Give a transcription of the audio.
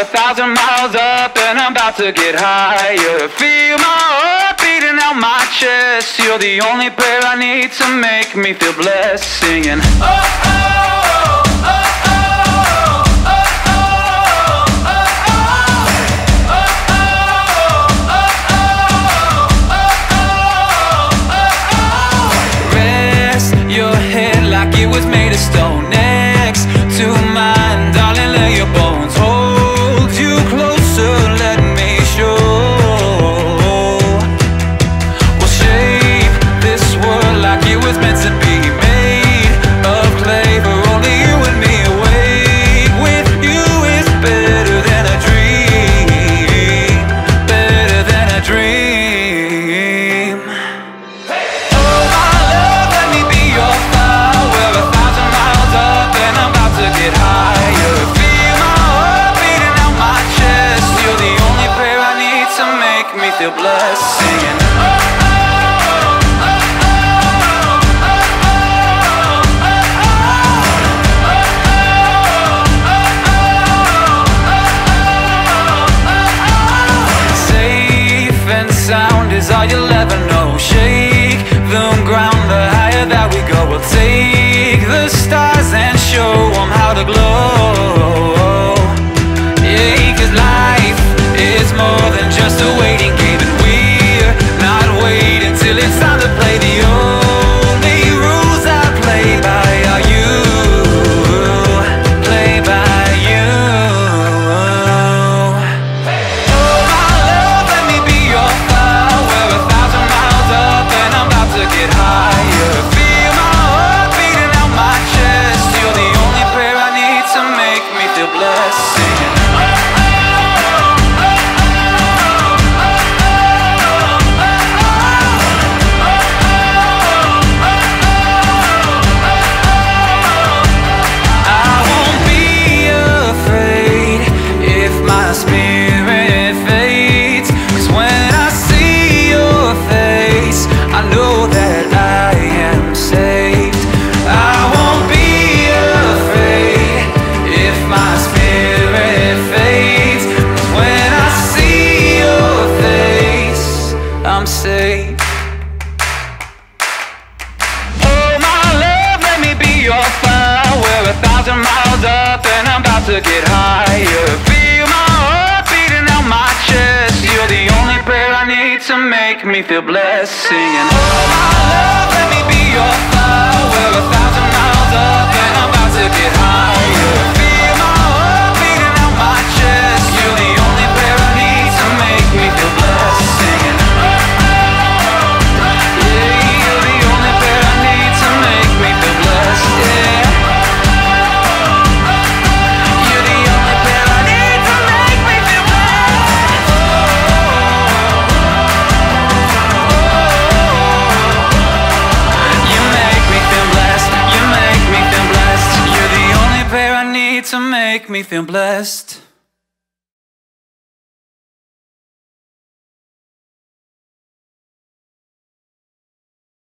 a thousand miles up and I'm about to get higher. Feel my heart beating out my chest. You're the only prayer I need to make me feel blessed Singing oh, oh. feel blessed singing. Oh. Sound is all you'll ever know. Shade safe. Oh, my love, let me be your fire. We're a thousand miles up and I'm about to get higher. Feel my heart beating out my chest. You're the only prayer I need to make me feel blessed. Singing, Oh, my love, let me be your fire. We're a thousand make me feel blessed.